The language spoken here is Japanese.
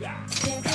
Yeah.